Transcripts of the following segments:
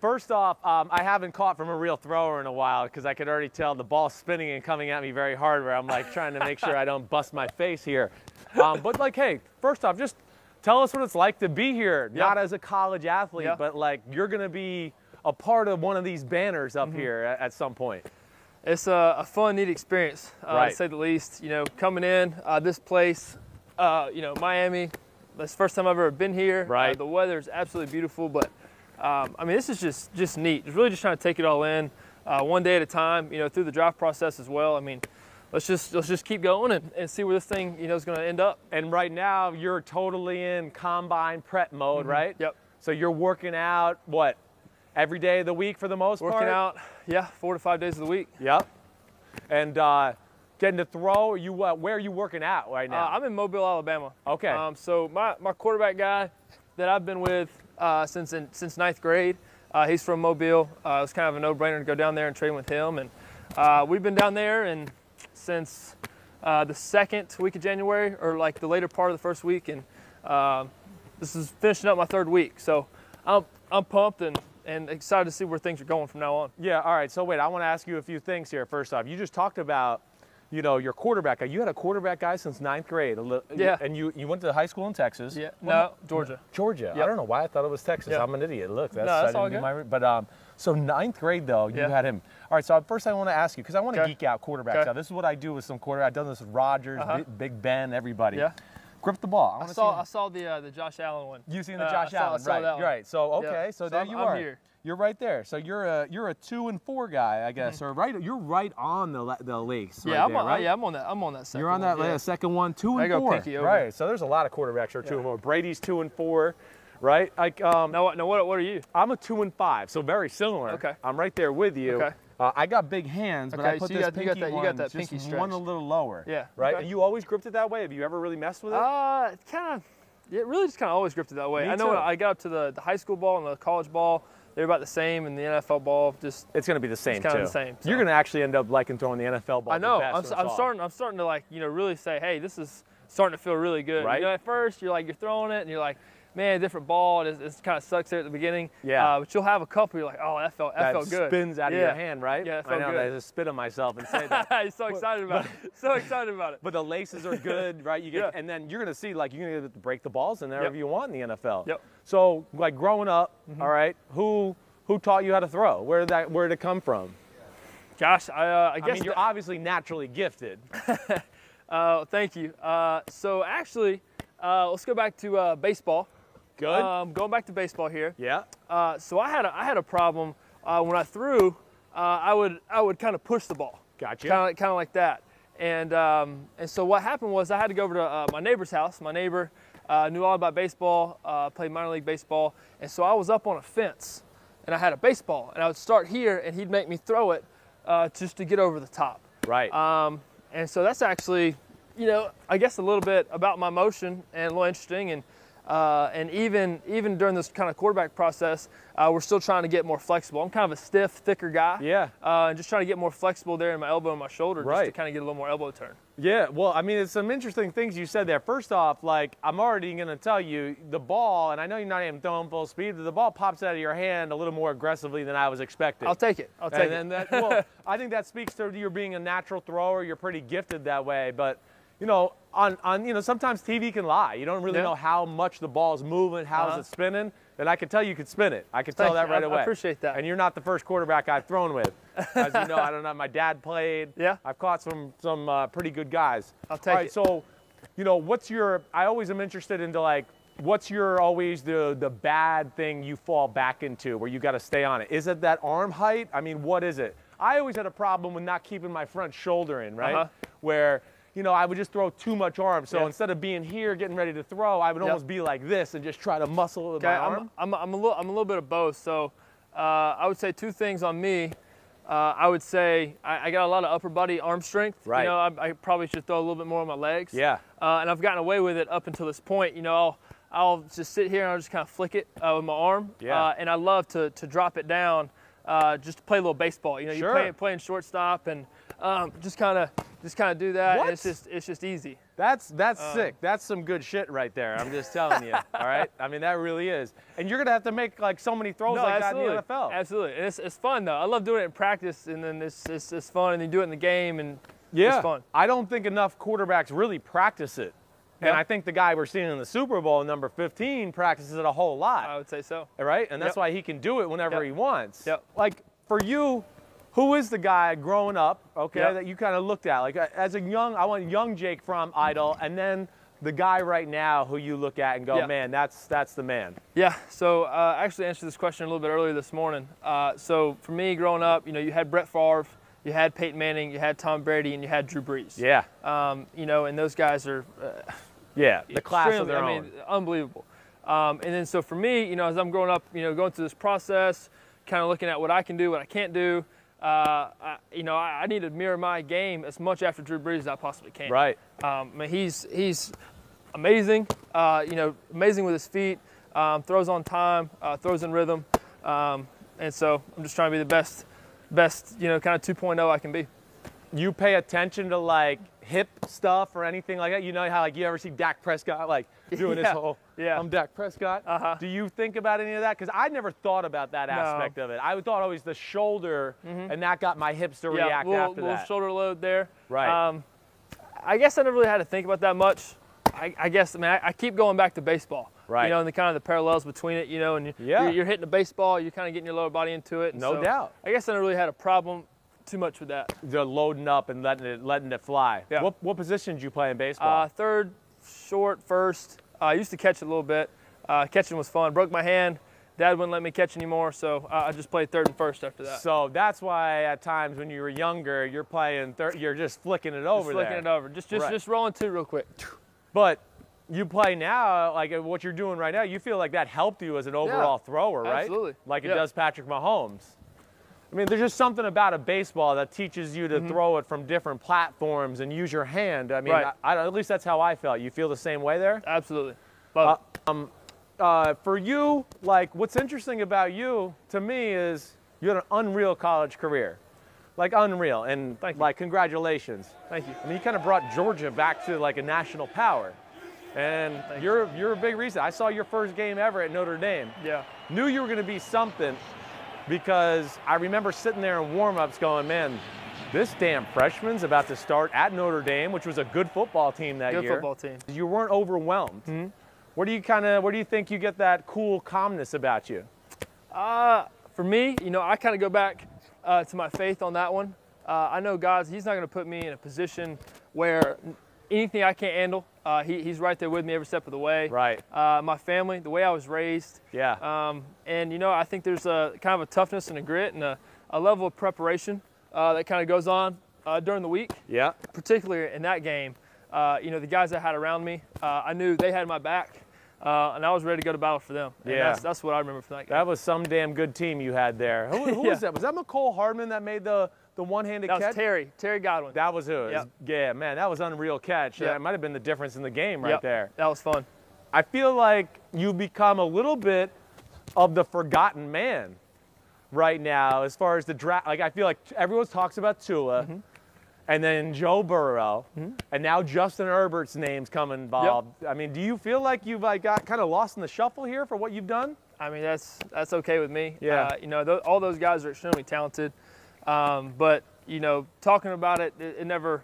First off, um, I haven't caught from a real thrower in a while because I could already tell the ball spinning and coming at me very hard. Where I'm like trying to make sure I don't bust my face here. Um, but like, hey, first off, just tell us what it's like to be here, Yeah. not as a college athlete, Yeah. but like you're gonna be a part of one of these banners up Mm-hmm. here at, at some point. It's a, a fun, neat experience, uh, Right. to say the least. You know, coming in uh, this place, uh, you know, Miami. That's the first time I've ever been here. Uh, Right. the weather is absolutely beautiful, but um, I mean, this is just just neat. Just really just trying to take it all in, uh, one day at a time. You know, through the draft process as well. I mean, let's just let's just keep going and, and see where this thing you know is going to end up. And right now, you're totally in combine prep mode, right? Mm-hmm. Yep. So you're working out what every day of the week for the most Working part. Working out, yeah, four to five days of the week. Yep. And uh, getting to throw. You uh, where are you working out right Uh, now? I'm in Mobile, Alabama. Okay. Um, so my, my quarterback guy that I've been with uh, since in, since ninth grade, uh, he's from Mobile. Uh, it was kind of a no-brainer to go down there and train with him, and uh, we've been down there and since uh, the second week of January, or like the later part of the first week, and uh, this is finishing up my third week. So I'm I'm pumped and and excited to see where things are going from now on. yeah. All right. So wait, I want to ask you a few things here. First off, you just talked about. You know, your quarterback guy. You had a quarterback guy since ninth grade. Yeah. And you, you went to high school in Texas. Yeah. Well, No, Georgia. Georgia. I don't know why I thought it was Texas. Yeah. I'm an idiot. Look, that's, No, I that's didn't all do good. my. But um, so ninth grade though, you Yeah. had him. All right. So first, I want to ask you because I want to Okay. geek out quarterbacks. Okay. Now, this is what I do with some quarterback. I've done this with Rodgers, Uh-huh. Big- Ben, everybody. Yeah. Grip the ball. I, I saw I saw the uh, the Josh Allen one. You seen the Uh, Josh I saw- I Allen, saw right? that one. Right. So okay, Yeah. so, So there I'm- you I'm are. here. You're right there. So you're a you're a two and four guy, I guess, or right? You're right on the le- the lakes. Mm-hmm. Yeah, right I'm there, on. right? Yeah, I'm on that. I'm on that. Second You're on that one, yeah. second one, two There and you go, four. pinky over. Right. So there's a lot of quarterbacks who are two and four. Brady's two and four, right? Like um, Now what? What? What are you? I'm a two and five, so very similar. Okay. I'm right there with you. Okay. Uh, I got big hands, but I put so you this got- you got pinky that- you got one that just pinky one a little lower. Yeah, Right. okay. And you always gripped it that way. Have you ever really messed with it? Uh, kind of. Yeah, really just kind of always gripped it that way. Me I know too. when I got up to the, the high school ball and the college ball, they're about the same, and the NFL ball just. it's going to be the same kinda too. the same, You're going to actually end up liking throwing the NFL ball. I the know. best I'm, of I'm starting. I'm starting to like you know really say, hey, this is starting to feel really good. Right. You know, at first you're like you're throwing it and you're like, man, different ball. It, it kind of sucks there at the beginning. Yeah. Uh, but you'll have a couple. You're like, oh, that felt that, that felt good. spins out of Yeah. your hand, right? Yeah, that I know. good. I just spit on myself and say that. He's so excited about it. So excited about it. But the laces are good, right? You get, Yeah. and then you're gonna see like you're gonna get to break the balls in there Yep. if you want in the NFL. Yep. Mm-hmm. So like growing up, all right, who who taught you how to throw? Where did that where did it come from? Gosh, I, uh, I I guess mean, you're obviously naturally gifted. Uh, thank you. Uh, so actually, uh, let's go back to uh, baseball. Good. Um, going back to baseball here. yeah. Uh, so I had a, I had a problem uh, when I threw. Uh, I would I would kind of push the ball. Gotcha. Kind of like, kind of like that. And um, and so what happened was I had to go over to uh, my neighbor's house. My neighbor uh, knew all about baseball, uh, played minor league baseball, and so I was up on a fence, and I had a baseball, and I would start here, and he'd make me throw it uh, just to get over the top. Right. Um, and so that's actually, you know, I guess a little bit about my motion and a little interesting. And uh, and even even during this kind of quarterback process, uh, we're still trying to get more flexible. I'm kind of a stiff, thicker guy. Yeah. Uh, and just trying to get more flexible there in my elbow and my shoulder, just to kind of get a little more elbow turn. Yeah, well, I mean, it's some interesting things you said there. First off, like, I'm already going to tell you the ball, and I know you're not even throwing full speed, but the ball pops out of your hand a little more aggressively than I was expecting. I'll take it. I'll take and, it. and that, well, I think that speaks to you being a natural thrower. You're pretty gifted that way, but you know, on, on you know, sometimes TV can lie. You don't really Yeah. know how much the ball's moving, how's Uh-huh. it spinning. And I can tell you could spin it. I can tell Thank that right I- I away. appreciate that. And you're not the first quarterback I've thrown with. As you know, I don't know. My dad played. Yeah. I've caught some some uh, pretty good guys. I'll take All right, it. So, you know, what's your? I always am interested into like, what's your always the the bad thing you fall back into where you got to stay on it? Is it that arm height? I mean, what is it? I always had a problem with not keeping my front shoulder in, right? Uh-huh. Where you know, I would just throw too much arm. So Yeah. instead of being here getting ready to throw, I would Yep. almost be like this and just try to muscle Okay, my arm. I'm, I'm, I'm, a little, I'm a little bit of both. So uh, I would say two things on me. Uh, I would say I, I got a lot of upper body arm strength. Right. You know, I, I probably should throw a little bit more on my legs. Yeah. Uh, and I've gotten away with it up until this point. You know, I'll, I'll just sit here and I'll just kind of flick it uh, with my arm. Yeah. Uh, and I love to, to drop it down uh, just to play a little baseball. You know, Sure. you're playing, playing shortstop and Um, just kind of just kind of do that. It's just it's just easy. That's that's Uh. sick. That's some good shit right there. I'm just telling you. all right. I mean, that really is. And you're gonna have to make like so many throws No, like absolutely, that in the NFL. absolutely. And it's, it's fun though. I love doing it in practice, and then it's, it's it's fun, and you do it in the game, and Yeah. it's fun. I don't think enough quarterbacks really practice it. And Yeah. I think the guy we're seeing in the Super Bowl, number 15, practices it a whole lot. I would say so. right? And that's Yep. why he can do it whenever Yep. he wants. Yep. Like for you, who is the guy growing up, okay, Yep. that you kind of looked at? Like uh, as a young, I want young Jake Fromm Idol, and then the guy right now who you look at and go, Yeah. man, that's that's the man. Yeah, so uh, I actually answered this question a little bit earlier this morning. Uh, so for me, growing up, you know, you had Brett Favre, you had Peyton Manning, you had Tom Brady, and you had Drew Brees. Yeah. Um, you know, and those guys are uh, Yeah. The class of their I own. mean, unbelievable. Um, and then so for me, you know, as I'm growing up, you know, going through this process, kind of looking at what I can do, what I can't do. Uh, I, you know, I, I need to mirror my game as much after Drew Brees as I possibly can. right. Um, I mean, he's he's amazing. Uh, you know, amazing with his feet. Um, throws on time. Uh, throws in rhythm. Um, and so I'm just trying to be the best, best you know, kind of 2.0 I can be. You pay attention to like hip stuff or anything like that. You know how like you ever see Dak Prescott like doing his Yeah. whole Yeah. I'm Dak Prescott. Uh-huh. Do you think about any of that? Because I never thought about that aspect of it. I thought always the shoulder, and that got my hips to Mm-hmm. yeah, react little, after little that. shoulder load there. Right. Um, I guess I never really had to think about that much. I, I guess I mean I, I keep going back to baseball. Right. You know, and the kind of the parallels between it. You know, and you- Yeah. you're, you're hitting a baseball, you're kind of getting your lower body into it. No so doubt. I guess I never really had a problem too much with that. the loading up and letting it letting it fly. Yeah. What what position did you play in baseball? Uh, third, short, first. Uh, I used to catch a little bit. Uh, catching was fun. Broke my hand. Dad wouldn't let me catch anymore, so uh, I just played third and first after that. so that's why at times when you were younger, you're playing third. you're just flicking it over just flicking there. it over. Just just Right. just rolling two real quick. But you play now, like what you're doing right now, you feel like that helped you as an overall thrower, right? absolutely. Like it Yeah. does Patrick Mahomes. I mean, there's just something about a baseball that teaches you to mm-hmm. throw it from different platforms and use your hand. I mean. Right. I, I- at least that's how I felt. You feel the same way there? Absolutely. Love uh, it. Um, uh, for you, like what's interesting about you to me is you had an unreal college career, like unreal, and Thank you. like congratulations. Thank you. I mean, you kind of brought Georgia back to like a national power, and you're you're a big reason. I saw your first game ever at Notre Dame. Yeah. Knew you were going to be something because I remember sitting there in warm-ups going, man. This damn freshman's about to start at Notre Dame, which was a good football team that Good year football team. you weren't overwhelmed. Hmm. Where do you kind of where do you think you get that cool calmness about you? Uh, for me, you know, I kind of go back uh, to my faith on that one. Uh, I know God's, He's not going to put me in a position where anything I can't handle, uh, he, He's right there with me every step of the way. Right. Uh, my family, the way I was raised. Yeah. Um, and, you know, I think there's a kind of a toughness and a grit and a, a level of preparation uh, that kind of goes on uh, during the week, yeah. particularly in that game. Uh, you know, the guys I had around me, uh, I knew they had my back. Uh, and I was ready to go to battle for them. And Yeah. That's, that's what I remember from that game. That was some damn good team you had there. Who, who Yeah. was that? Was that Mecole Hardman that made the the one-handed catch? That was Terry, Terry Godwin. That was who. Yep. Yeah, man, that was unreal catch. Yep. That might have been the difference in the game right Yep, there. That was fun. I feel like you become a little bit of the forgotten man right now as far as the draft. Like I feel like everyone talks about Tua, Mm-hmm. and then Joe Burrow, and now Justin Herbert's name's come involved. I mean, do you feel like you've like got kind of lost in the shuffle here for what you've done? I mean, that's that's okay with me. Yeah. Uh, you know, th- all those guys are extremely talented, um, but you know, talking about it, it, it never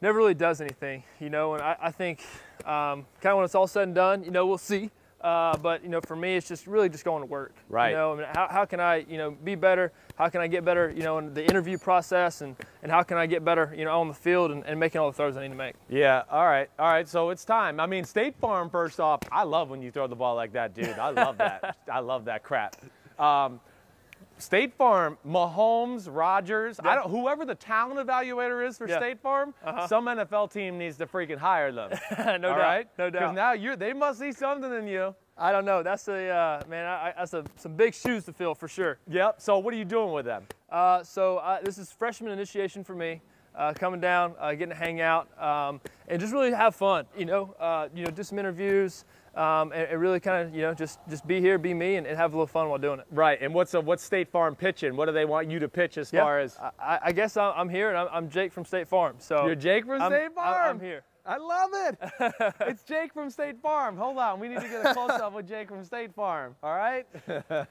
never really does anything. You know, and I, I think um, kind of when it's all said and done, you know, we'll see. Uh, but you know, for me, it's just really just going to work. Right. You know, I mean, how, how can I, you know, be better? How can I get better? You know, in the interview process, and and how can I get better? You know, on the field and, and making all the throws I need to make. Yeah. All right. All right. So it's time. I mean, State Farm. First off, I love when you throw the ball like that, dude. I love that. I love that crap. Um, State Farm, Mahomes, Rodgers, I don't, whoever the talent evaluator is for Yeah. State Farm, Uh-huh. some NFL team needs to freaking hire them. no all doubt. right? No doubt. Because now you're, they must see something in you. I don't know. That's a uh, man. I, I, that's a, some big shoes to fill for sure. Yep. So what are you doing with them? Uh, so uh, this is freshman initiation for me. Uh, coming down, uh, getting to hang out, um, and just really have fun. You know, uh, you know, do some interviews, um, and, and, really kind of you know just just be here, be me, and, and, have a little fun while doing it. Right. And what's a, what's State Farm pitching? What do they want you to pitch as yeah, far as? I, I guess I'm here, and I'm, I'm, Jake from State Farm. So you're Jake from I'm, State Farm. I'm here. I love it. it's Jake from State Farm. Hold on, we need to get a close up with Jake from State Farm. All right.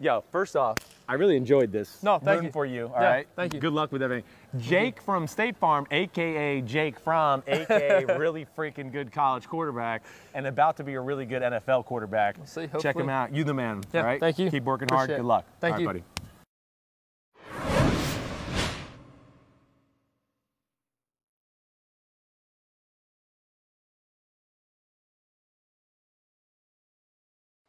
Yo, first off, I really enjoyed this. No, thank Rooting you. for you. All yeah, right. Thank you. Good luck with everything. Jake from State Farm, aka Jake Fromm, aka really freaking good college quarterback, and about to be a really good NFL quarterback. We'll see. Check him out. You the man. Yeah, all right. Thank you. Keep working Appreciate hard. it. Good luck. Thank all you. right, buddy.